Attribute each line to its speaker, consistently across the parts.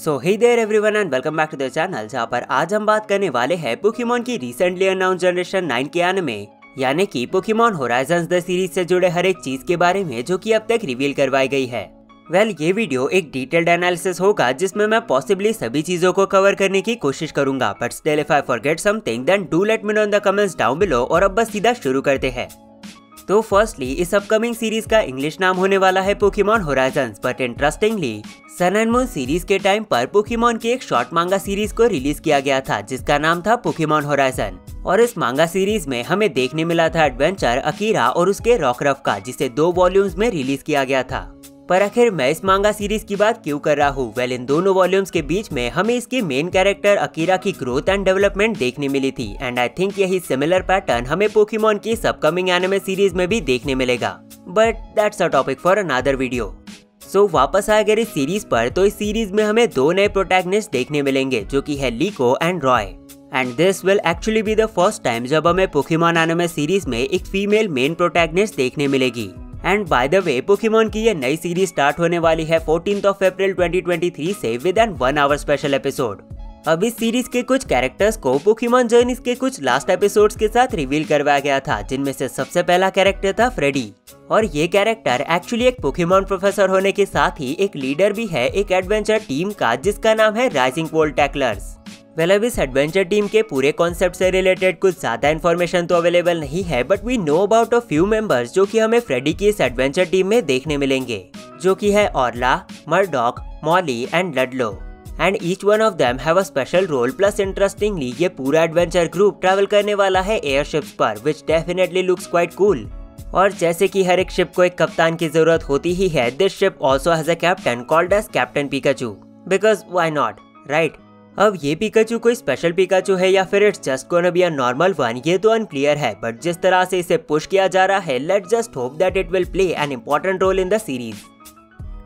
Speaker 1: So hi there everyone and welcome back to the channel जहाँ पर आज हम बात करने वाले हैं पोकेमोन की रिसेंटली अनाउंस जनरेशन 9 के आने में यानी कि पोकेमोन होराइजन्स द सीरीज़ से जुड़े हर एक चीज़ के बारे में जो कि अब तक रिवील करवाई गई है। वेल well, ये वीडियो एक डिटेल्ड एनालिसिस होगा जिसमें मैं पॉसिबली सभी चीज़ों को कवर करने की कोशिश करूँगा। But still if I forget something then do let me know in the comments down below और अब बस सीधा शुरू करते हैं। तो फर्स्टली इस अपकमिंग सीरीज़ का इंग्लिश नाम होने वाला है Pokemon Horizon but interestingly Sun and Moon series के टाइम पर पोकेमोन की एक शॉर्ट मांगा सीरीज़ को रिलीज़ किया गया था, जिसका नाम था पोकेमोन होराइजन और इस मांगा सीरीज़ में हमें देखने मिला था एडवेंचर अकीरा और उसके रॉकरफ का, जिसे दो वॉल्यूम्स में रिलीज़ किया गया था। पर आखिर मैं इस मांगा सीरीज़ की बात क्यों कर रहा हूँ? वेल इन दोनों वॉल्यूम्स के बीच में हमें इसके मेन कैरेक्टर अकीरा की ग्रोथ एंड डेवलपमेंट देखने मिली थी। एंड आई थिंक यही सिमिलर पैटर्न हमें पोकेमोन की अपकमिंग एनिमे सीरीज़ में भी देखने मिलेगा। But that's a topic for another video so so, वापस आए अगर इस सीरीज़ पर तो इस सीरीज़ में हमें दो नए प्रोटैगनिस्ट देखने मिलेंगे जो कि है Liko and Roy and this will actually be the first time जब हमें पोकेमोन एनिमे सीरीज़ में एक फीमेल मेन प्रोटैगनिस्ट देखने मिलेगी। And by the way Pokemon की ये नई सीरीज़ स्टार्ट होने वाली है 14th ऑफ़ अप्रैल 2023 से with an one hour special episode अब इस सीरीज़ के कुछ कैरेक्टर्स को पोकेमोन जर्नीज के कुछ लास्ट एपिसोड्स के साथ रिवील करवाया गया था, जिनमें से सबसे पहला कैरेक्टर था फ्रेडी और ये कैरेक्टर एक्चुअली एक पोकेमोन प्रोफेसर होने के साथ ही एक लीडर भी है एक एडवेंचर टीम का, जिसका नाम है राइजिंग पोल टैकलर्स वेल अब इस एडवेंचर टीम के पूरे कॉन्सेप्ट से रिलेटेड कुछ ज़्यादा इन्फॉर्मेशन तो अवेलेबल नहीं है but we know about a few members जो कि हमें फ्रेडी की इस एडवेंचर टीम में देखने मिलेंगे, जो कि है Orla Murdock Molly and Ludlow and each one of them have a special role plus interestingly ये पूरा एडवेंचर ग्रुप ट्रैवल करने वाला है एयरशिप्स पर which definitely looks quite cool और जैसे कि हर एक शिप को एक कप्तान की ज़रूरत होती ही है this ship also has a captain called as Captain Pikachu because why not right अब ये पिकाचू कोई स्पेशल पिकाचू है या फिर it's just gonna be a normal one ये तो अनक्लियर है बट जिस तरह से इसे पुश किया जा रहा है let just hope that it will play an important role in the series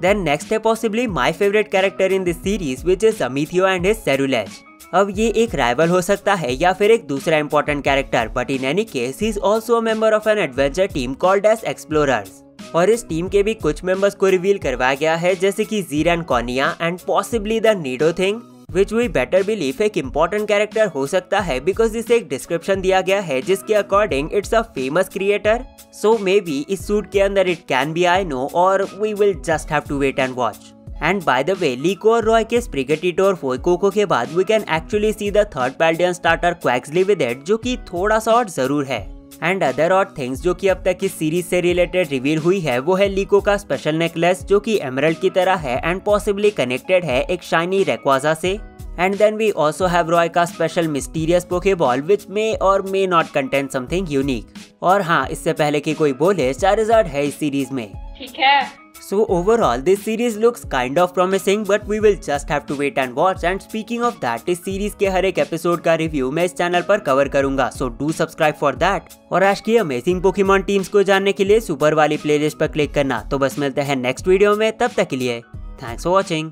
Speaker 1: then next है possibly my favourite character in this series which is Amethio and his Ceruledge अब ये एक राइवल हो सकता है या फिर एक दूसरा important character but in any case is also member of an adventure team called as Explorers और इस टीम के भी कुछ मेंबर्स को रिवील करवाया गया है, जैसे कि Zir and Conia and possibly the Nido thing which we better believe एक इम्पोर्टेंट कैरेक्टर हो सकता है बिकॉज़ इसे एक डिस्क्रिप्शन दिया गया है, जिसके according it's a famous creator so may be इस सूट के अंदर it can be I know और we will just have to wait and watch and by the way Liko और रॉय के स्प्रिगेटिटो और फोकोको के बाद we can actually see the third Paldean starter Quaxly with it जो कि थोड़ा सा और ज़रूर है। एंड अदर और थिंग्स जो कि अब तक इस सीरीज़ से रिलेटेड रिवील हुई है, वो है लीको का स्पेशल नेकलेस जो कि एमरल्ड की तरह है एंड पॉसिबली कनेक्टेड है एक शाइनी रेक्वाजा से। And then we also have Roy का special mysterious Poke Ball which may और may not content something unique और हाँ इससे पहले की कोई बोले चार है इस सीरीज़ में।
Speaker 2: ठीक है।
Speaker 1: So overall, this series looks kind of promising, but we will just have to wait and watch. And speaking of that, इस सीरीज़ के हर एक एपिसोड का रिव्यू मैं इस चैनल पर कवर करूँगा, so do subscribe for that. और आज की अमेजिंग पोकेमोन टीम्स को जानने के लिए सुपर वाली प्लेलिस्ट पर क्लिक करना तो बस मिलते हैं नेक्स्ट वीडियो में तब तक के लिए थैंक्स फॉर वॉचिंग